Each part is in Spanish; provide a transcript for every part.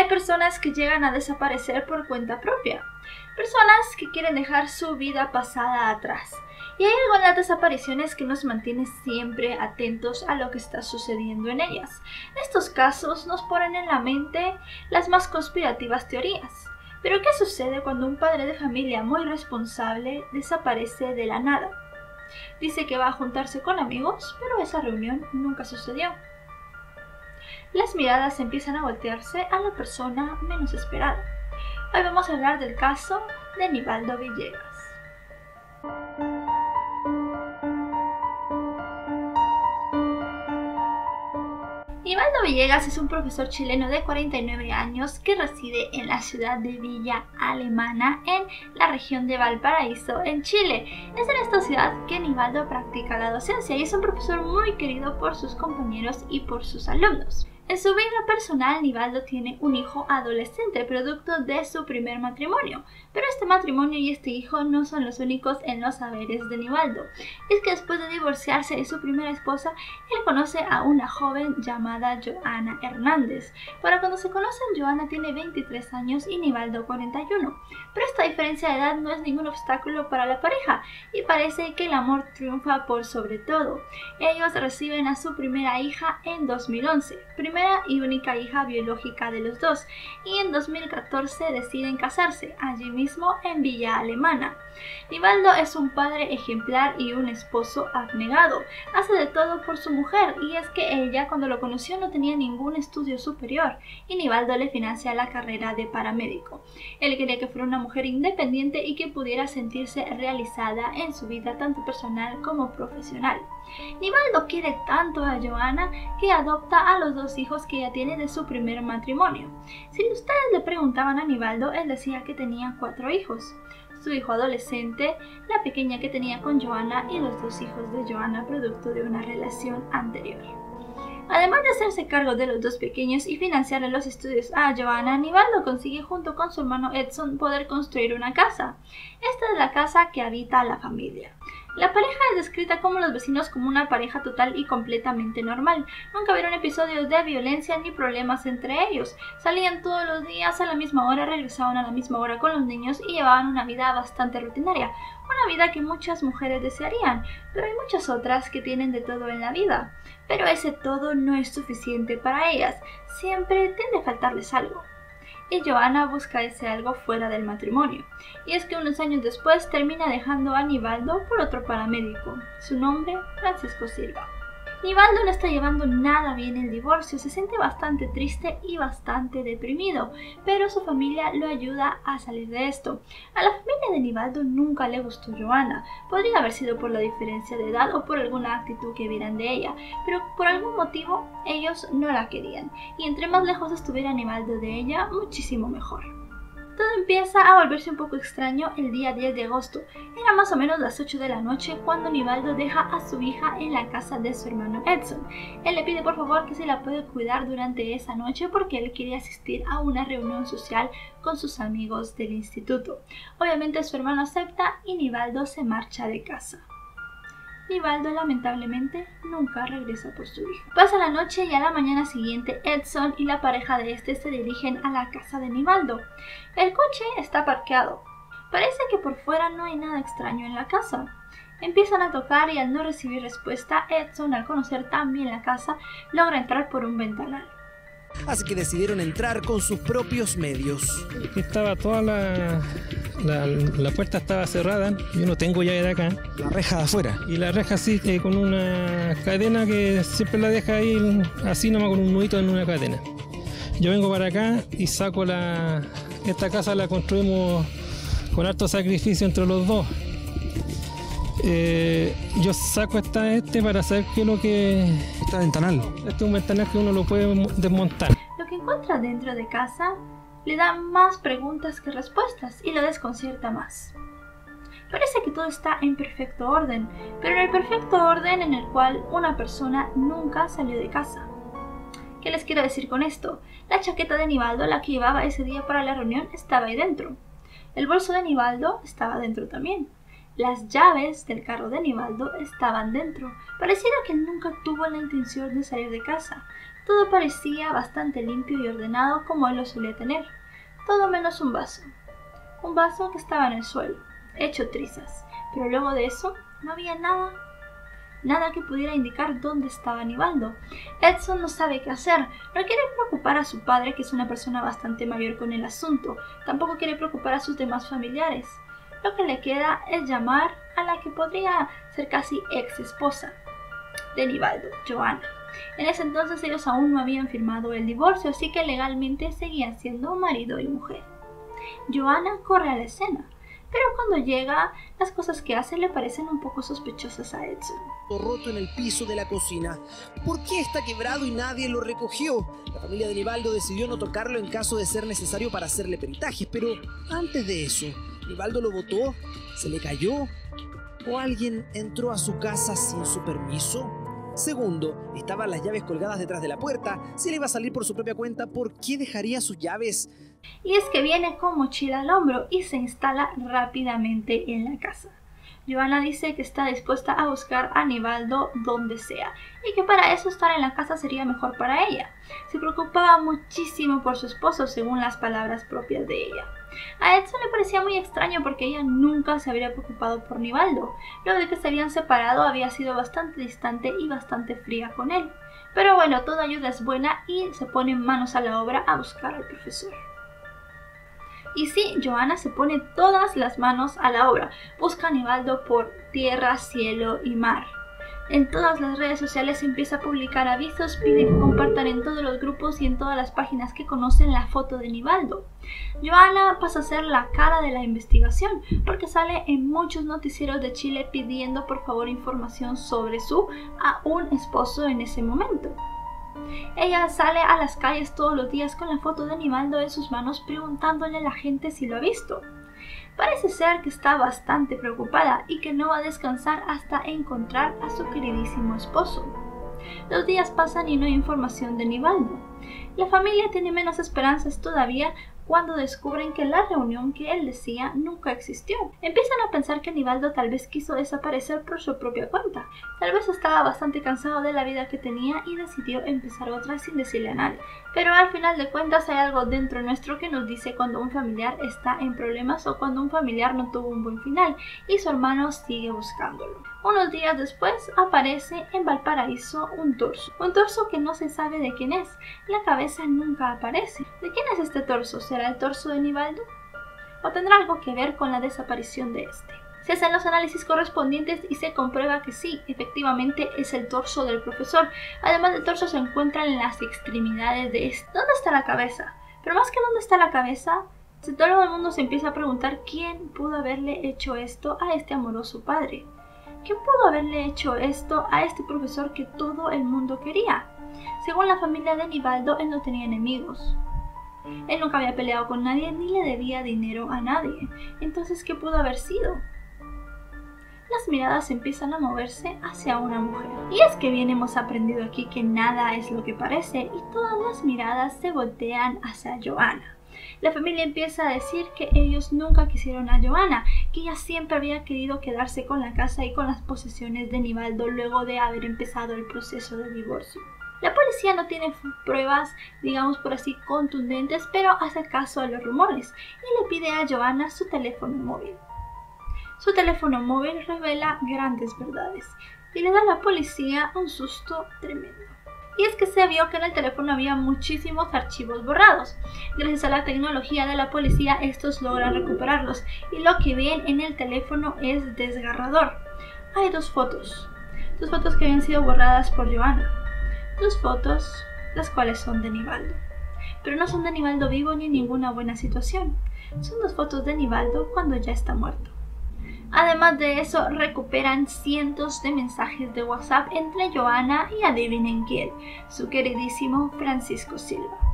Hay personas que llegan a desaparecer por cuenta propia, personas que quieren dejar su vida pasada atrás. Y hay algunas desapariciones que nos mantienen siempre atentos a lo que está sucediendo en ellas. Estos casos nos ponen en la mente las más conspirativas teorías. Pero ¿qué sucede cuando un padre de familia muy responsable desaparece de la nada? Dice que va a juntarse con amigos, pero esa reunión nunca sucedió. Las miradas empiezan a voltearse a la persona menos esperada. Hoy vamos a hablar del caso de Nivaldo Villegas. Nivaldo Villegas es un profesor chileno de 49 años que reside en la ciudad de Villa Alemana en la región de Valparaíso, en Chile. Es en esta ciudad que Nivaldo practica la docencia y es un profesor muy querido por sus compañeros y por sus alumnos. En su vida personal, Nivaldo tiene un hijo adolescente, producto de su primer matrimonio. Pero este matrimonio y este hijo no son los únicos en los saberes de Nivaldo. Es que después de divorciarse de su primera esposa, él conoce a una joven llamada Joana Hernández. Para cuando se conocen, Joana tiene 23 años y Nivaldo 41. Pero esta diferencia de edad no es ningún obstáculo para la pareja y parece que el amor triunfa por sobre todo. Ellos reciben a su primera hija en 2011 y única hija biológica de los dos, y en 2014 deciden casarse, allí mismo en Villa Alemana. Nivaldo es un padre ejemplar y un esposo abnegado. Hace de todo por su mujer y es que ella cuando lo conoció no tenía ningún estudio superior y Nivaldo le financia la carrera de paramédico. Él quería que fuera una mujer independiente y que pudiera sentirse realizada en su vida tanto personal como profesional. Nivaldo quiere tanto a Joana que adopta a los dos hijos que ella tiene de su primer matrimonio. Si ustedes le preguntaban a Nivaldo, él decía que tenía cuatro hijos su hijo adolescente, la pequeña que tenía con Joana y los dos hijos de Joana producto de una relación anterior. Además de hacerse cargo de los dos pequeños y financiarle los estudios a Joana, Nivaldo consigue junto con su hermano Edson poder construir una casa. Esta es la casa que habita la familia. La pareja es descrita como los vecinos como una pareja total y completamente normal. Nunca vieron episodios de violencia ni problemas entre ellos. Salían todos los días a la misma hora, regresaban a la misma hora con los niños y llevaban una vida bastante rutinaria. Una vida que muchas mujeres desearían, pero hay muchas otras que tienen de todo en la vida. Pero ese todo no es suficiente para ellas. Siempre tiende a faltarles algo y Joana busca ese algo fuera del matrimonio. Y es que unos años después termina dejando a Nivaldo por otro paramédico, su nombre Francisco Silva. Nivaldo no está llevando nada bien el divorcio, se siente bastante triste y bastante deprimido, pero su familia lo ayuda a salir de esto. A la familia de Nivaldo nunca le gustó Joana, podría haber sido por la diferencia de edad o por alguna actitud que vieran de ella, pero por algún motivo ellos no la querían, y entre más lejos estuviera Nivaldo de ella, muchísimo mejor. Todo empieza a volverse un poco extraño el día 10 de agosto. Era más o menos las 8 de la noche cuando Nivaldo deja a su hija en la casa de su hermano Edson. Él le pide por favor que se la pueda cuidar durante esa noche porque él quiere asistir a una reunión social con sus amigos del instituto. Obviamente su hermano acepta y Nivaldo se marcha de casa. Nivaldo lamentablemente nunca regresa por su hija. Pasa la noche y a la mañana siguiente Edson y la pareja de este se dirigen a la casa de Nivaldo. El coche está parqueado. Parece que por fuera no hay nada extraño en la casa. Empiezan a tocar y al no recibir respuesta, Edson, al conocer tan bien la casa, logra entrar por un ventanal así que decidieron entrar con sus propios medios. Estaba toda la, la, puerta estaba cerrada, yo no tengo llave de acá. La reja de afuera. Y la reja sí, que con una cadena que siempre la deja ahí, así nomás con un nudito en una cadena. Yo vengo para acá y saco la... Esta casa la construimos con harto sacrificio entre los dos. Eh, yo saco esta este para saber qué es lo que... Este ventanal. Este es un ventanal que uno lo puede desmontar. Lo que encuentra dentro de casa le da más preguntas que respuestas y lo desconcierta más. Parece que todo está en perfecto orden, pero en el perfecto orden en el cual una persona nunca salió de casa. ¿Qué les quiero decir con esto? La chaqueta de Nivaldo, la que llevaba ese día para la reunión, estaba ahí dentro. El bolso de Nivaldo estaba dentro también. Las llaves del carro de Nivaldo estaban dentro. Pareciera que nunca tuvo la intención de salir de casa. Todo parecía bastante limpio y ordenado como él lo solía tener, todo menos un vaso. Un vaso que estaba en el suelo, hecho trizas, pero luego de eso no había nada nada que pudiera indicar dónde estaba Nivaldo. Edson no sabe qué hacer, no quiere preocupar a su padre, que es una persona bastante mayor con el asunto, tampoco quiere preocupar a sus demás familiares. Lo que le queda es llamar a la que podría ser casi ex esposa de Nivaldo, Joana. En ese entonces ellos aún no habían firmado el divorcio, así que legalmente seguían siendo marido y mujer. Joana corre a la escena, pero cuando llega, las cosas que hace le parecen un poco sospechosas a Edson. Roto en el piso de la cocina. ¿Por qué está quebrado y nadie lo recogió? La familia de Nivaldo decidió no tocarlo en caso de ser necesario para hacerle peritajes, pero antes de eso, ¿Nivaldo lo botó? ¿Se le cayó? ¿O alguien entró a su casa sin su permiso? Segundo, estaban las llaves colgadas detrás de la puerta. Si le iba a salir por su propia cuenta, ¿por qué dejaría sus llaves? Y es que viene con mochila al hombro y se instala rápidamente en la casa. Joana dice que está dispuesta a buscar a Nivaldo donde sea y que para eso estar en la casa sería mejor para ella. Se preocupaba muchísimo por su esposo según las palabras propias de ella. A Edson le parecía muy extraño porque ella nunca se habría preocupado por Nivaldo. Luego de que se habían separado había sido bastante distante y bastante fría con él. Pero bueno, toda ayuda es buena y se pone manos a la obra a buscar al profesor. Y sí, Joana se pone todas las manos a la obra. Busca a Nivaldo por tierra, cielo y mar. En todas las redes sociales empieza a publicar avisos, pide que compartan en todos los grupos y en todas las páginas que conocen la foto de Nivaldo. Joana pasa a ser la cara de la investigación porque sale en muchos noticieros de Chile pidiendo por favor información sobre su aún esposo en ese momento. Ella sale a las calles todos los días con la foto de Nivaldo en sus manos preguntándole a la gente si lo ha visto. Parece ser que está bastante preocupada y que no va a descansar hasta encontrar a su queridísimo esposo. Los días pasan y no hay información de Nivaldo. La familia tiene menos esperanzas todavía cuando descubren que la reunión que él decía nunca existió. Empiezan a pensar que Nivaldo tal vez quiso desaparecer por su propia cuenta. Tal vez estaba bastante cansado de la vida que tenía y decidió empezar otra sin decirle a nadie. Pero al final de cuentas hay algo dentro nuestro que nos dice cuando un familiar está en problemas o cuando un familiar no tuvo un buen final y su hermano sigue buscándolo. Unos días después aparece en Valparaíso un torso, un torso que no se sabe de quién es, la cabeza nunca aparece. ¿De quién es este torso? ¿Será el torso de Nivaldo? ¿O tendrá algo que ver con la desaparición de este? Se hacen los análisis correspondientes y se comprueba que sí, efectivamente es el torso del profesor. Además del torso se encuentran en las extremidades de este. ¿Dónde está la cabeza? Pero más que dónde está la cabeza, todo el mundo se empieza a preguntar quién pudo haberle hecho esto a este amoroso padre. ¿Quién pudo haberle hecho esto a este profesor que todo el mundo quería? Según la familia de Nivaldo, él no tenía enemigos. Él nunca había peleado con nadie ni le debía dinero a nadie. Entonces, ¿qué pudo haber sido? Las miradas empiezan a moverse hacia una mujer. Y es que bien hemos aprendido aquí que nada es lo que parece y todas las miradas se voltean hacia Joana. La familia empieza a decir que ellos nunca quisieron a Joana, que ella siempre había querido quedarse con la casa y con las posesiones de Nivaldo luego de haber empezado el proceso de divorcio. La policía no tiene pruebas, digamos por así, contundentes, pero hace caso a los rumores y le pide a Joana su teléfono móvil. Su teléfono móvil revela grandes verdades y le da a la policía un susto tremendo y es que se vio que en el teléfono había muchísimos archivos borrados. Gracias a la tecnología de la policía estos logran recuperarlos y lo que ven en el teléfono es desgarrador. Hay dos fotos, dos fotos que habían sido borradas por Joana, dos fotos las cuales son de Nivaldo. Pero no son de Nivaldo vivo ni en ninguna buena situación, son dos fotos de Nivaldo cuando ya está muerto. Además de eso, recuperan cientos de mensajes de WhatsApp entre Joana y adivinen quién, su queridísimo Francisco Silva.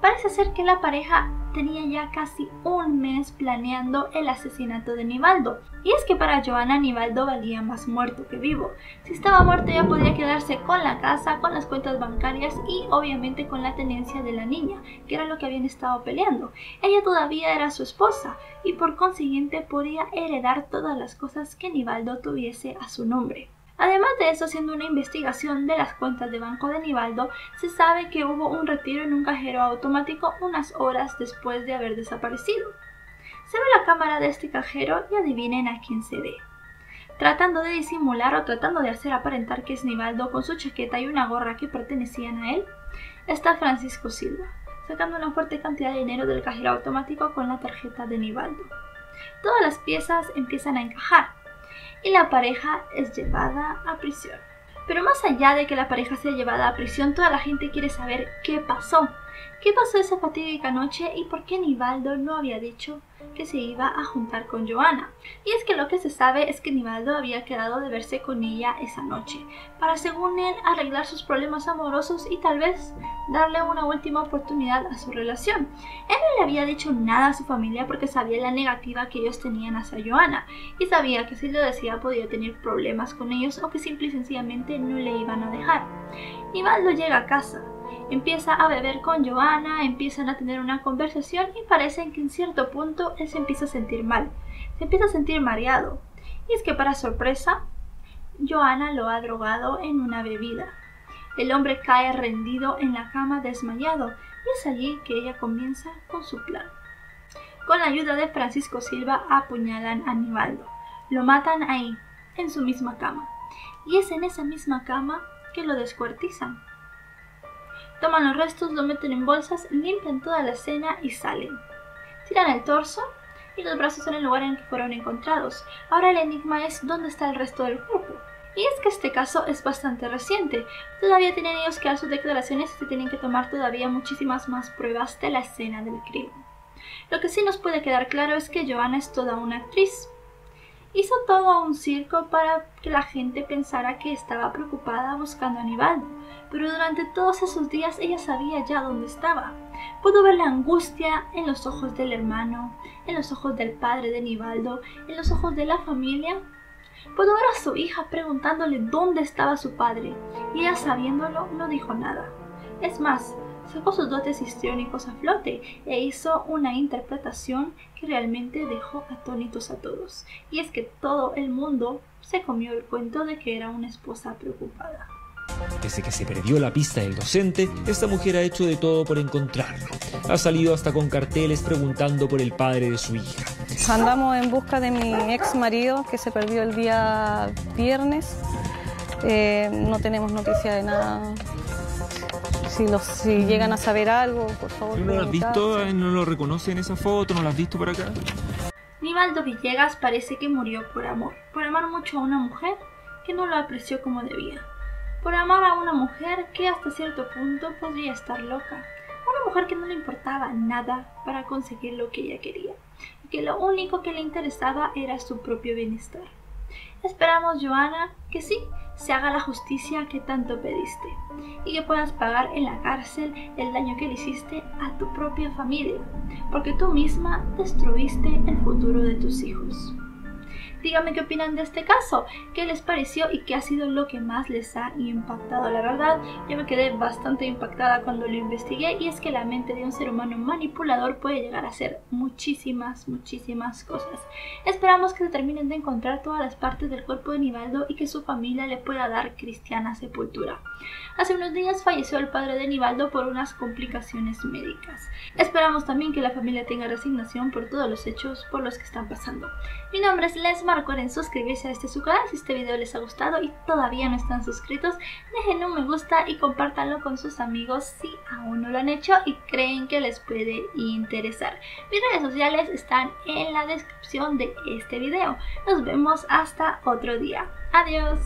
Parece ser que la pareja tenía ya casi un mes planeando el asesinato de Nivaldo. Y es que para Joana Nivaldo valía más muerto que vivo. Si estaba muerto ya podría quedarse con la casa, con las cuentas bancarias y obviamente con la tenencia de la niña, que era lo que habían estado peleando. Ella todavía era su esposa y por consiguiente podía heredar todas las cosas que Nivaldo tuviese a su nombre. Además de eso, haciendo una investigación de las cuentas de banco de Nivaldo, se sabe que hubo un retiro en un cajero automático unas horas después de haber desaparecido. Se ve la cámara de este cajero y adivinen a quién se ve. Tratando de disimular o tratando de hacer aparentar que es Nivaldo con su chaqueta y una gorra que pertenecían a él, está Francisco Silva, sacando una fuerte cantidad de dinero del cajero automático con la tarjeta de Nivaldo. Todas las piezas empiezan a encajar, y la pareja es llevada a prisión. Pero más allá de que la pareja sea llevada a prisión, toda la gente quiere saber qué pasó. ¿Qué pasó esa fatídica noche y por qué Nivaldo no había dicho que se iba a juntar con Joana? Y es que lo que se sabe es que Nivaldo había quedado de verse con ella esa noche, para según él arreglar sus problemas amorosos y tal vez darle una última oportunidad a su relación. Él no le había dicho nada a su familia porque sabía la negativa que ellos tenían hacia Joana y sabía que si lo decía podía tener problemas con ellos o que simple y sencillamente no le iban a dejar. Nivaldo llega a casa Empieza a beber con Joana, empiezan a tener una conversación y parece que en cierto punto él se empieza a sentir mal, se empieza a sentir mareado. Y es que para sorpresa, Joana lo ha drogado en una bebida. El hombre cae rendido en la cama desmayado y es allí que ella comienza con su plan. Con la ayuda de Francisco Silva apuñalan a Nivaldo. Lo matan ahí, en su misma cama. Y es en esa misma cama que lo descuartizan. Toman los restos, lo meten en bolsas, limpian toda la escena y salen. Tiran el torso y los brazos en el lugar en que fueron encontrados. Ahora el enigma es dónde está el resto del cuerpo. Y es que este caso es bastante reciente. Todavía tienen ellos que dar sus declaraciones y se tienen que tomar todavía muchísimas más pruebas de la escena del crimen. Lo que sí nos puede quedar claro es que Joana es toda una actriz. Hizo todo un circo para que la gente pensara que estaba preocupada buscando a Aníbal pero durante todos esos días ella sabía ya dónde estaba. Pudo ver la angustia en los ojos del hermano, en los ojos del padre de Nivaldo, en los ojos de la familia. Pudo ver a su hija preguntándole dónde estaba su padre, y ella sabiéndolo no dijo nada. Es más, sacó sus dotes histriónicos a flote e hizo una interpretación que realmente dejó atónitos a todos. Y es que todo el mundo se comió el cuento de que era una esposa preocupada. Desde que se perdió la pista del docente, esta mujer ha hecho de todo por encontrarlo. Ha salido hasta con carteles preguntando por el padre de su hija. Andamos en busca de mi ex marido que se perdió el día viernes. Eh, no tenemos noticia de nada. Si, los, si llegan a saber algo, por favor. ¿No lo has visto? ¿No lo reconoce en esa foto? ¿No lo has visto por acá? Nivaldo Villegas parece que murió por amor, por amar mucho a una mujer que no lo apreció como debía por amar a una mujer que hasta cierto punto podría estar loca. Una mujer que no le importaba nada para conseguir lo que ella quería y que lo único que le interesaba era su propio bienestar. Esperamos, Joana, que sí, se haga la justicia que tanto pediste y que puedas pagar en la cárcel el daño que le hiciste a tu propia familia, porque tú misma destruiste el futuro de tus hijos. Díganme qué opinan de este caso, qué les pareció y qué ha sido lo que más les ha impactado. La verdad, yo me quedé bastante impactada cuando lo investigué y es que la mente de un ser humano manipulador puede llegar a hacer muchísimas, muchísimas cosas. Esperamos que se terminen de encontrar todas las partes del cuerpo de Nivaldo y que su familia le pueda dar cristiana sepultura. Hace unos días falleció el padre de Nivaldo por unas complicaciones médicas. Esperamos también que la familia tenga resignación por todos los hechos por los que están pasando. Mi nombre es Lesma recuerden suscribirse a este su canal si este video les ha gustado y todavía no están suscritos. Dejen un me gusta y compártanlo con sus amigos si aún no lo han hecho y creen que les puede interesar. Mis redes sociales están en la descripción de este video. Nos vemos hasta otro día. Adiós.